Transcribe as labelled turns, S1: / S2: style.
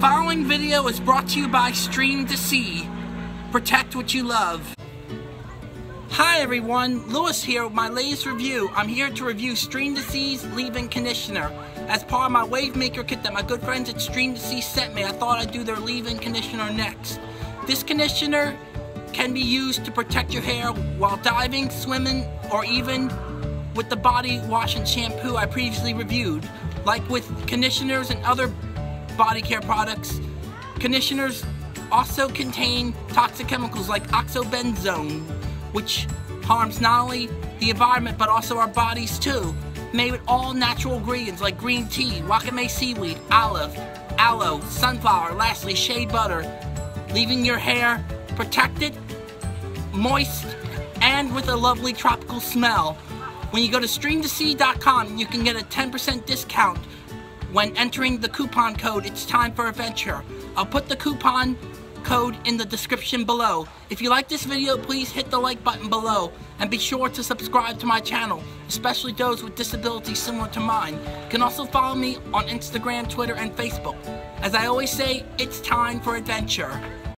S1: following video is brought to you by Stream2Sea. Protect what you love. Hi everyone, Louis here with my latest review. I'm here to review Stream2Sea's leave-in conditioner. As part of my wave maker kit that my good friends at Stream2Sea sent me, I thought I'd do their leave-in conditioner next. This conditioner can be used to protect your hair while diving, swimming, or even with the body wash and shampoo I previously reviewed. Like with conditioners and other body care products, conditioners also contain toxic chemicals like oxybenzone, which harms not only the environment but also our bodies too. Made with all natural ingredients like green tea, wakame seaweed, olive, aloe, sunflower, lastly shea butter, leaving your hair protected, moist, and with a lovely tropical smell. When you go to stream2sea.com, you can get a 10% discount when entering the coupon code It's Time for Adventure. I'll put the coupon code in the description below. If you like this video, please hit the like button below and be sure to subscribe to my channel, especially those with disabilities similar to mine. You can also follow me on Instagram, Twitter, and Facebook. As I always say, it's time for adventure.